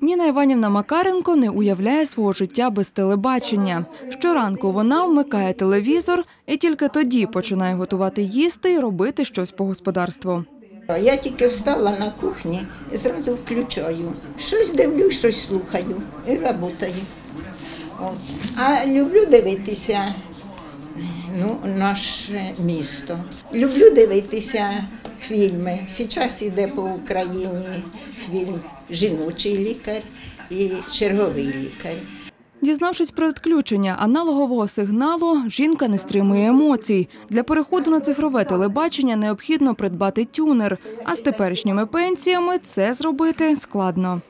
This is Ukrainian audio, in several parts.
Ніна Іванівна Макаренко не уявляє свого життя без телебачення. Щоранку вона вмикає телевізор і тільки тоді починає готувати їсти і робити щось по господарству. Я тільки встала на кухні і зразу включаю. Щось дивлюсь, щось слухаю і працюю. А люблю дивитися ну, наше місто. Люблю дивитися фільми. Зараз іде по Україні фільм Жіночий лікар і черговий лікар. Дізнавшись про відключення аналогового сигналу, жінка не стримує емоцій. Для переходу на цифрове телебачення необхідно придбати тюнер, а з теперішніми пенсіями це зробити складно.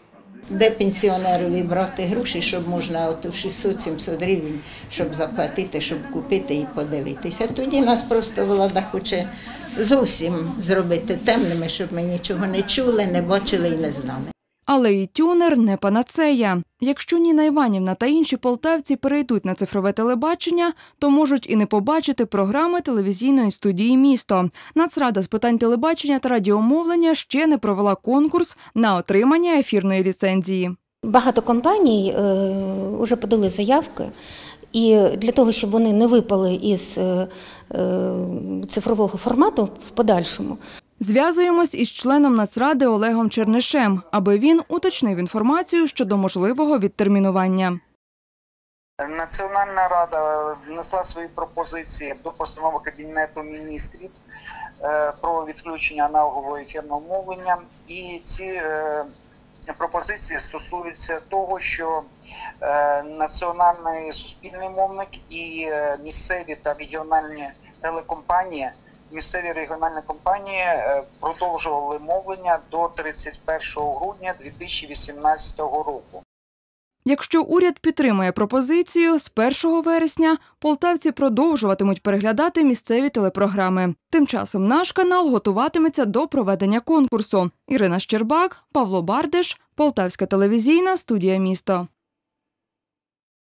Де пенсіонерові брати гроші, щоб можна от 600-700 гривень, щоб заплатити, щоб купити і подивитися. Тоді нас просто влада хоче зовсім зробити темними, щоб ми нічого не чули, не бачили і не знали. Але і тюнер не панацея. Якщо Ніна Іванівна та інші полтавці перейдуть на цифрове телебачення, то можуть і не побачити програми телевізійної студії місто. Нацрада з питань телебачення та радіомовлення ще не провела конкурс на отримання ефірної ліцензії. Багато компаній е, вже подали заявки, і для того, щоб вони не випали із е, е, цифрового формату в подальшому, Зв'язуємось із членом Нацради Олегом Чернишем, аби він уточнив інформацію щодо можливого відтермінування. Національна рада внесла свої пропозиції до постанови Кабінету міністрів е, про відключення аналогового ефірного мовлення. І ці пропозиції стосуються того, що е, національний суспільний мовник і е, місцеві та регіональні телекомпанії, місцеві регіональні компанії е, продовжували мовлення до 31 грудня 2018 року. Якщо уряд підтримає пропозицію, з 1 вересня полтавці продовжуватимуть переглядати місцеві телепрограми. Тим часом наш канал готуватиметься до проведення конкурсу. Ірина Щербак, Павло Бардиш, Полтавська телевізійна студія місто.